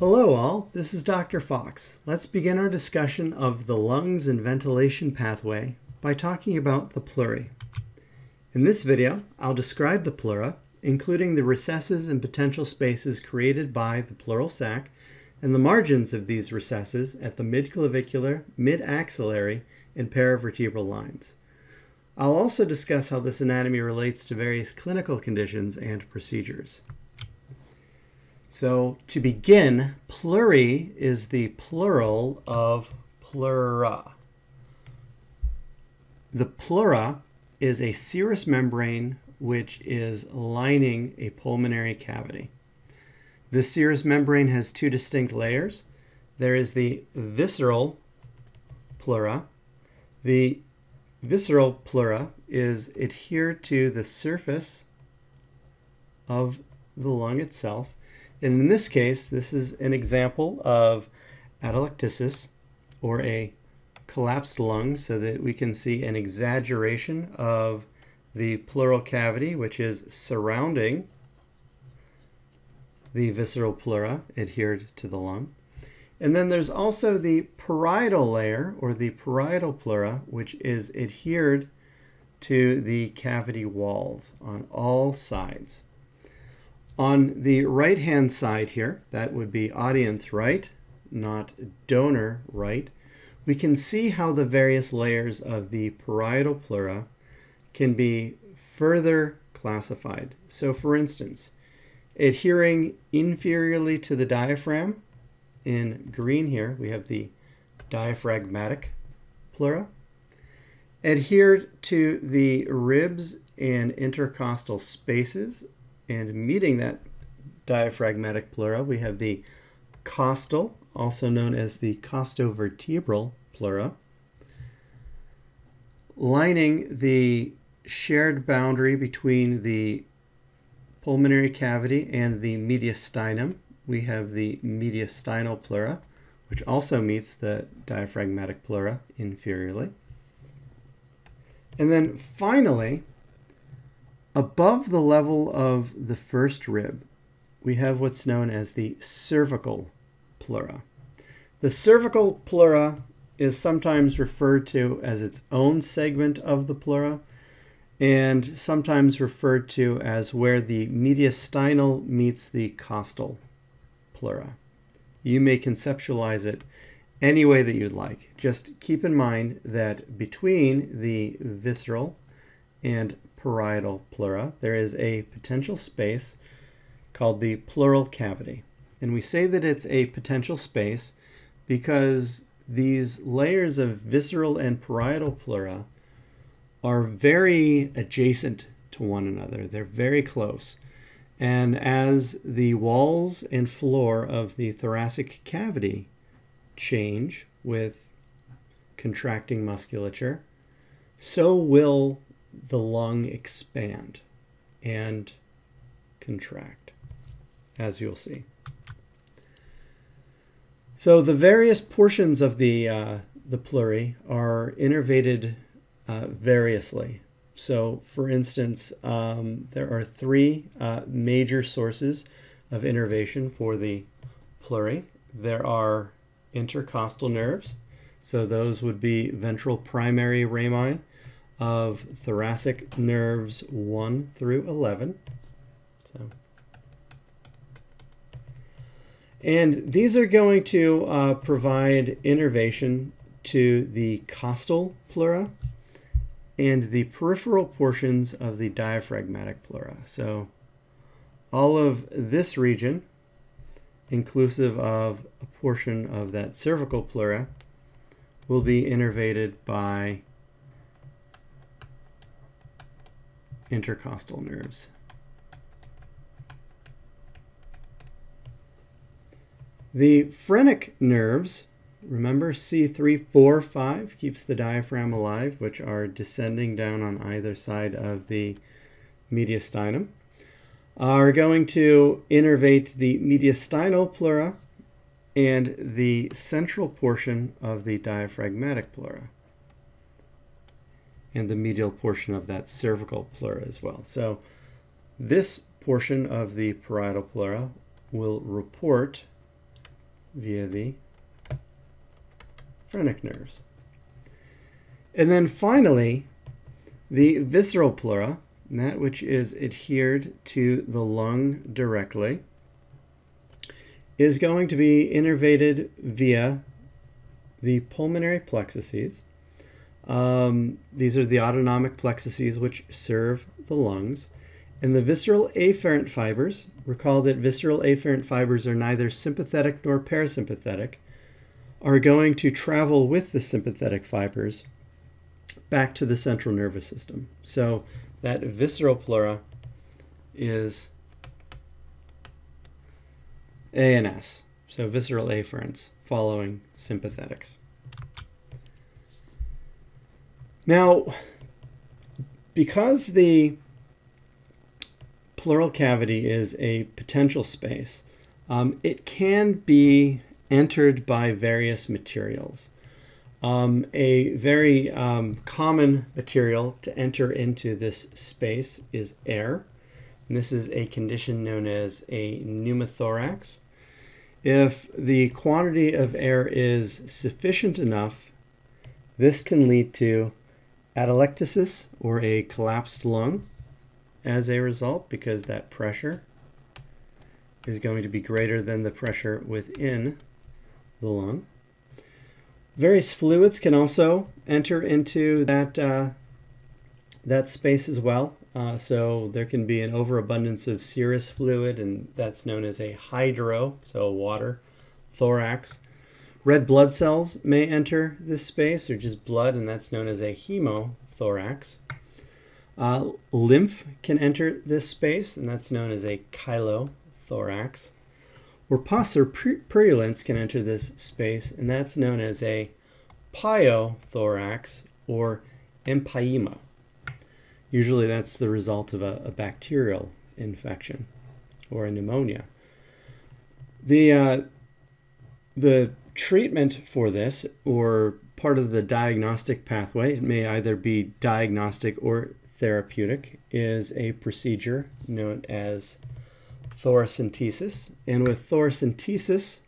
Hello all, this is Dr. Fox. Let's begin our discussion of the lungs and ventilation pathway by talking about the pleurae. In this video, I'll describe the pleura, including the recesses and potential spaces created by the pleural sac and the margins of these recesses at the midclavicular, mid-axillary, and paravertebral lines. I'll also discuss how this anatomy relates to various clinical conditions and procedures. So to begin, pleurae is the plural of pleura. The pleura is a serous membrane which is lining a pulmonary cavity. The serous membrane has two distinct layers. There is the visceral pleura. The visceral pleura is adhered to the surface of the lung itself and in this case, this is an example of atelectasis or a collapsed lung so that we can see an exaggeration of the pleural cavity, which is surrounding the visceral pleura adhered to the lung. And then there's also the parietal layer or the parietal pleura, which is adhered to the cavity walls on all sides. On the right-hand side here, that would be audience right, not donor right, we can see how the various layers of the parietal pleura can be further classified. So for instance, adhering inferiorly to the diaphragm, in green here, we have the diaphragmatic pleura. Adhered to the ribs and intercostal spaces and meeting that diaphragmatic pleura, we have the costal, also known as the costovertebral pleura, lining the shared boundary between the pulmonary cavity and the mediastinum. We have the mediastinal pleura, which also meets the diaphragmatic pleura inferiorly. And then finally, Above the level of the first rib, we have what's known as the cervical pleura. The cervical pleura is sometimes referred to as its own segment of the pleura and sometimes referred to as where the mediastinal meets the costal pleura. You may conceptualize it any way that you'd like. Just keep in mind that between the visceral and parietal pleura, there is a potential space called the pleural cavity. And we say that it's a potential space because these layers of visceral and parietal pleura are very adjacent to one another. They're very close. And as the walls and floor of the thoracic cavity change with contracting musculature, so will the lung expand and contract, as you'll see. So the various portions of the, uh, the pleurae are innervated uh, variously. So for instance, um, there are three uh, major sources of innervation for the pleurae. There are intercostal nerves. So those would be ventral primary rami, of thoracic nerves 1 through 11. So, and these are going to uh, provide innervation to the costal pleura and the peripheral portions of the diaphragmatic pleura. So all of this region, inclusive of a portion of that cervical pleura, will be innervated by intercostal nerves. The phrenic nerves, remember C3, 4, 5 keeps the diaphragm alive, which are descending down on either side of the mediastinum, are going to innervate the mediastinal pleura and the central portion of the diaphragmatic pleura and the medial portion of that cervical pleura as well. So this portion of the parietal pleura will report via the phrenic nerves. And then finally, the visceral pleura, that which is adhered to the lung directly, is going to be innervated via the pulmonary plexuses. Um, these are the autonomic plexuses which serve the lungs. And the visceral afferent fibers, recall that visceral afferent fibers are neither sympathetic nor parasympathetic, are going to travel with the sympathetic fibers back to the central nervous system. So that visceral pleura is ANS, so visceral afferents following sympathetics. Now, because the pleural cavity is a potential space, um, it can be entered by various materials. Um, a very um, common material to enter into this space is air. And this is a condition known as a pneumothorax. If the quantity of air is sufficient enough, this can lead to atelectasis or a collapsed lung as a result because that pressure is going to be greater than the pressure within the lung. Various fluids can also enter into that, uh, that space as well. Uh, so there can be an overabundance of serous fluid, and that's known as a hydro, so water, thorax. Red blood cells may enter this space, or just blood, and that's known as a hemothorax. Uh, lymph can enter this space, and that's known as a chylothorax. Or pus or purulence can enter this space, and that's known as a pyothorax or empyema. Usually that's the result of a, a bacterial infection or a pneumonia. The, uh, the treatment for this, or part of the diagnostic pathway, it may either be diagnostic or therapeutic, is a procedure known as thoracentesis. And with thoracentesis,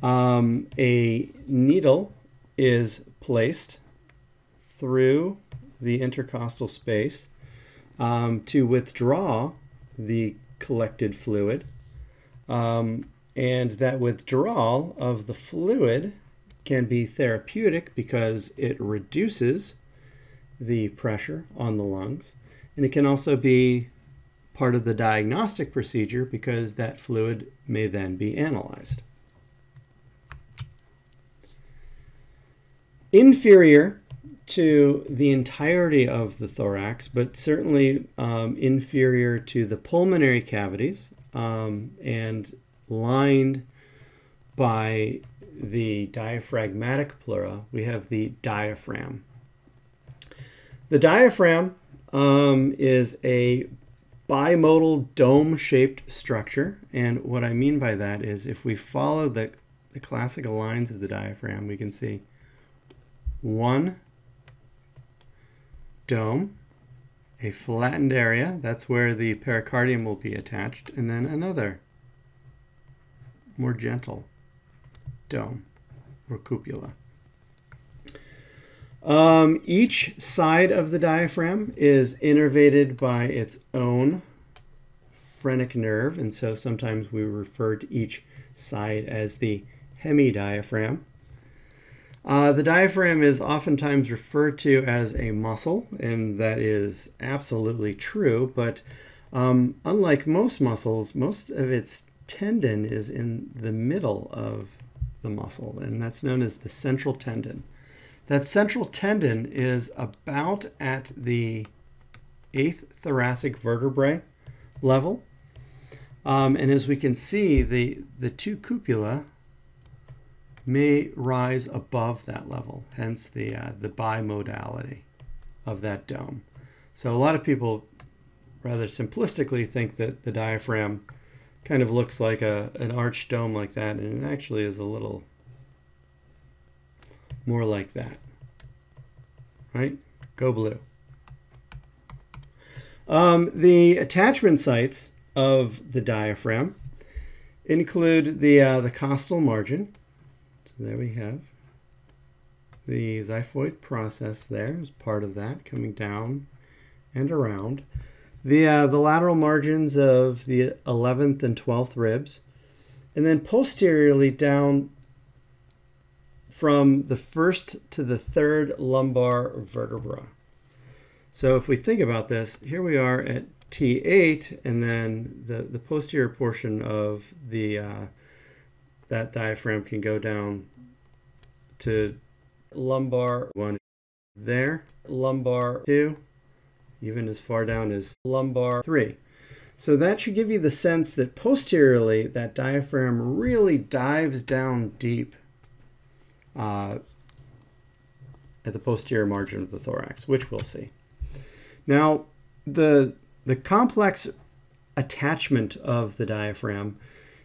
um, a needle is placed through the intercostal space um, to withdraw the collected fluid. Um, and that withdrawal of the fluid can be therapeutic because it reduces the pressure on the lungs. And it can also be part of the diagnostic procedure because that fluid may then be analyzed. Inferior to the entirety of the thorax, but certainly um, inferior to the pulmonary cavities um, and lined by the diaphragmatic pleura, we have the diaphragm. The diaphragm um, is a bimodal dome-shaped structure. And what I mean by that is if we follow the, the classical lines of the diaphragm, we can see one dome, a flattened area, that's where the pericardium will be attached, and then another more gentle dome or cupula. Um, each side of the diaphragm is innervated by its own phrenic nerve, and so sometimes we refer to each side as the hemidiaphragm. Uh, the diaphragm is oftentimes referred to as a muscle, and that is absolutely true, but um, unlike most muscles, most of its tendon is in the middle of the muscle, and that's known as the central tendon. That central tendon is about at the eighth thoracic vertebrae level. Um, and as we can see, the, the two cupula may rise above that level, hence the, uh, the bimodality of that dome. So a lot of people rather simplistically think that the diaphragm kind of looks like a, an arched dome like that, and it actually is a little more like that. Right? Go blue. Um, the attachment sites of the diaphragm include the, uh, the costal margin. So there we have the xiphoid process there as part of that, coming down and around. The, uh, the lateral margins of the 11th and 12th ribs, and then posteriorly down from the first to the third lumbar vertebra. So if we think about this, here we are at T8, and then the, the posterior portion of the uh, that diaphragm can go down to lumbar one there, lumbar two, even as far down as lumbar three. So that should give you the sense that posteriorly, that diaphragm really dives down deep uh, at the posterior margin of the thorax, which we'll see. Now, the, the complex attachment of the diaphragm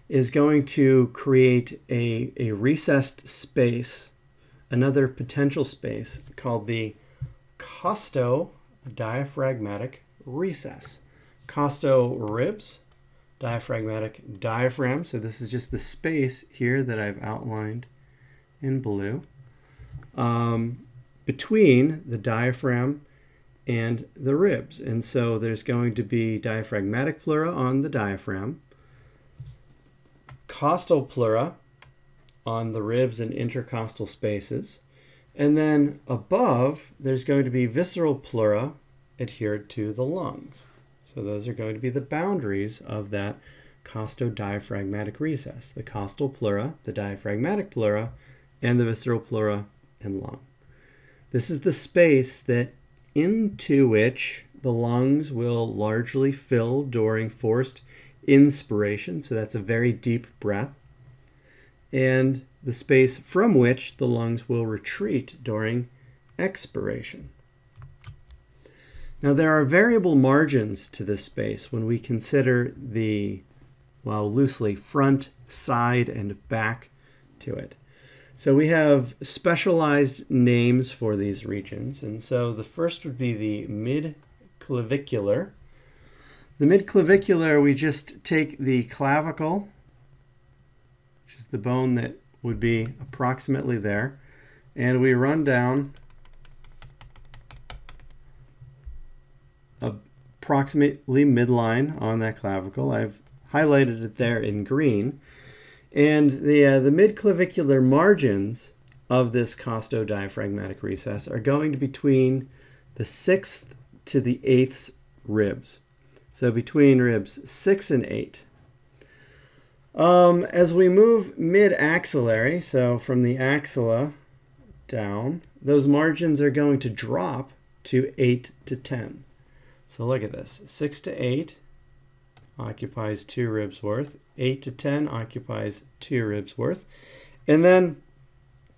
is going to create a, a recessed space, another potential space called the costodiaphragmatic recess. Costo ribs, diaphragmatic diaphragm. So this is just the space here that I've outlined in blue um, between the diaphragm and the ribs. And so there's going to be diaphragmatic pleura on the diaphragm, costal pleura on the ribs and intercostal spaces, and then above there's going to be visceral pleura adhered to the lungs. So those are going to be the boundaries of that costodiaphragmatic recess, the costal pleura, the diaphragmatic pleura, and the visceral pleura and lung. This is the space that into which the lungs will largely fill during forced inspiration. So that's a very deep breath. And the space from which the lungs will retreat during expiration. Now there are variable margins to this space when we consider the, well, loosely front, side, and back to it. So we have specialized names for these regions. And so the first would be the midclavicular. The midclavicular, we just take the clavicle, which is the bone that would be approximately there, and we run down approximately midline on that clavicle. I've highlighted it there in green. And the, uh, the midclavicular margins of this costodiaphragmatic recess are going to between the sixth to the eighth ribs. So between ribs six and eight. Um, as we move mid-axillary, so from the axilla down, those margins are going to drop to 8 to 10. So look at this, 6 to 8, occupies two ribs worth. 8 to 10 occupies two ribs worth. And then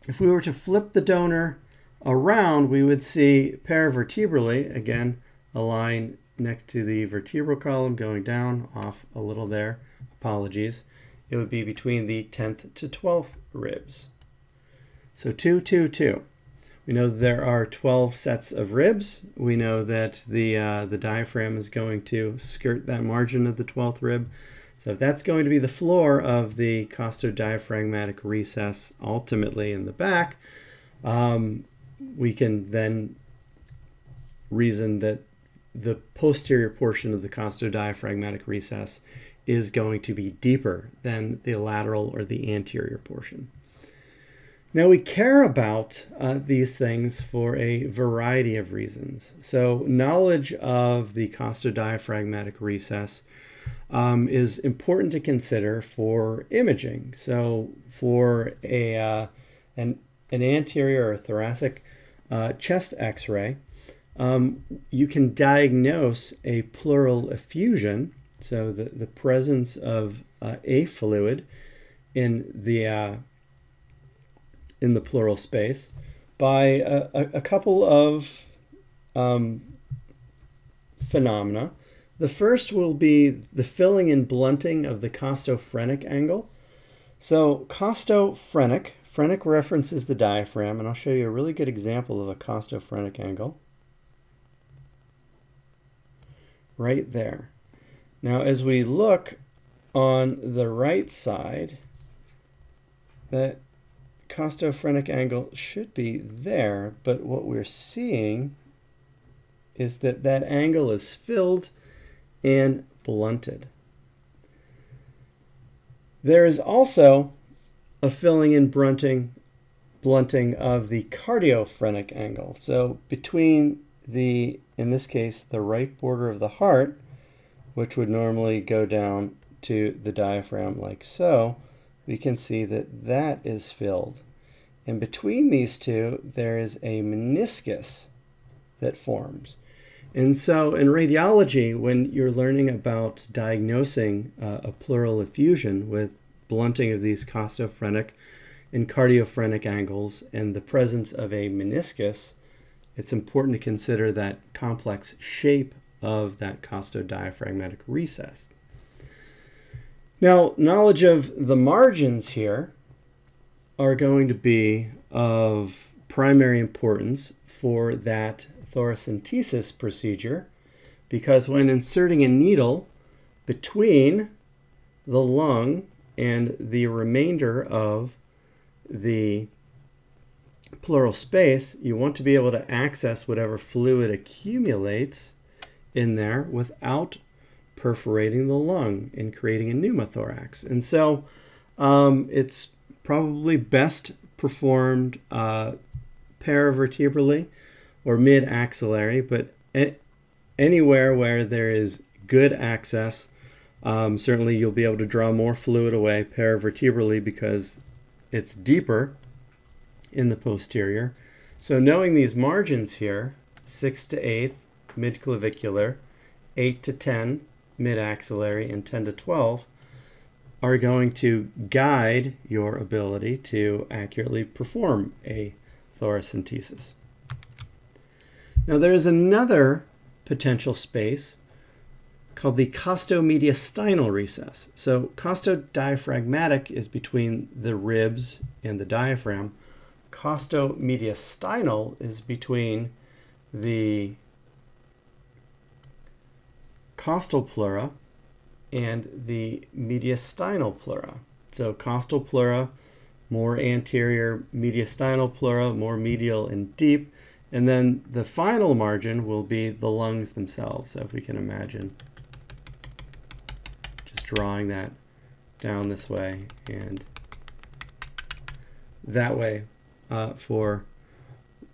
if we were to flip the donor around, we would see paravertebrally, again, a line next to the vertebral column going down off a little there. Apologies. It would be between the 10th to 12th ribs. So 2, 2, 2. We know there are 12 sets of ribs. We know that the, uh, the diaphragm is going to skirt that margin of the 12th rib. So if that's going to be the floor of the costodiaphragmatic recess ultimately in the back, um, we can then reason that the posterior portion of the costodiaphragmatic recess is going to be deeper than the lateral or the anterior portion. Now, we care about uh, these things for a variety of reasons. So, knowledge of the costodiaphragmatic recess um, is important to consider for imaging. So, for a, uh, an, an anterior or thoracic uh, chest x ray, um, you can diagnose a pleural effusion, so the, the presence of uh, a fluid in the uh, in the pleural space by a, a, a couple of um, phenomena. The first will be the filling and blunting of the costophrenic angle. So costophrenic, phrenic references the diaphragm, and I'll show you a really good example of a costophrenic angle. Right there. Now as we look on the right side, that costophrenic angle should be there, but what we're seeing is that that angle is filled and blunted. There is also a filling and blunting, blunting of the cardiophrenic angle. So between the, in this case, the right border of the heart, which would normally go down to the diaphragm like so, we can see that that is filled. And between these two, there is a meniscus that forms. And so in radiology, when you're learning about diagnosing uh, a pleural effusion with blunting of these costophrenic and cardiophrenic angles and the presence of a meniscus, it's important to consider that complex shape of that costodiaphragmatic recess. Now, knowledge of the margins here are going to be of primary importance for that thoracentesis procedure because when inserting a needle between the lung and the remainder of the pleural space, you want to be able to access whatever fluid accumulates in there without perforating the lung and creating a pneumothorax. And so um, it's probably best performed uh, paravertebrally or mid-axillary, but anywhere where there is good access, um, certainly you'll be able to draw more fluid away paravertebrally because it's deeper in the posterior. So knowing these margins here, 6 to 8 mid-clavicular, 8 to 10 mid-axillary, and 10 to 12, are going to guide your ability to accurately perform a thoracentesis. Now there is another potential space called the costomediastinal recess. So costodiaphragmatic is between the ribs and the diaphragm. Costomediastinal is between the costal pleura and the mediastinal pleura. So costal pleura, more anterior, mediastinal pleura, more medial and deep. And then the final margin will be the lungs themselves. So if we can imagine just drawing that down this way and that way uh, for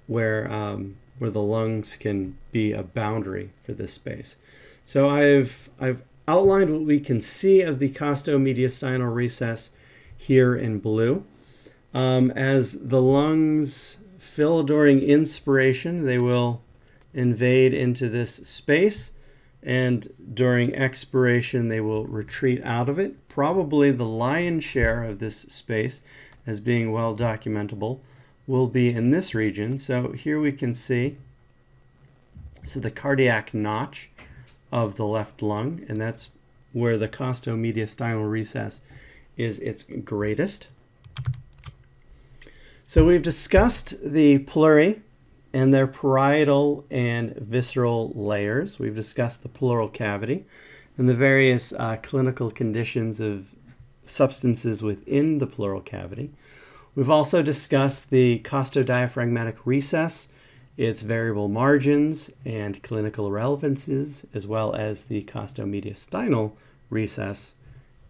where um, where the lungs can be a boundary for this space. So I've I've outlined what we can see of the costomediastinal recess here in blue. Um, as the lungs fill during inspiration, they will invade into this space, and during expiration, they will retreat out of it. Probably the lion's share of this space, as being well documentable, will be in this region. So here we can see so the cardiac notch of the left lung, and that's where the costomediastinal recess is its greatest. So we've discussed the pleurae and their parietal and visceral layers. We've discussed the pleural cavity and the various uh, clinical conditions of substances within the pleural cavity. We've also discussed the costodiaphragmatic recess its variable margins and clinical relevances, as well as the costomediastinal recess,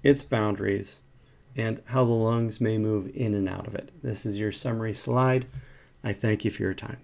its boundaries, and how the lungs may move in and out of it. This is your summary slide. I thank you for your time.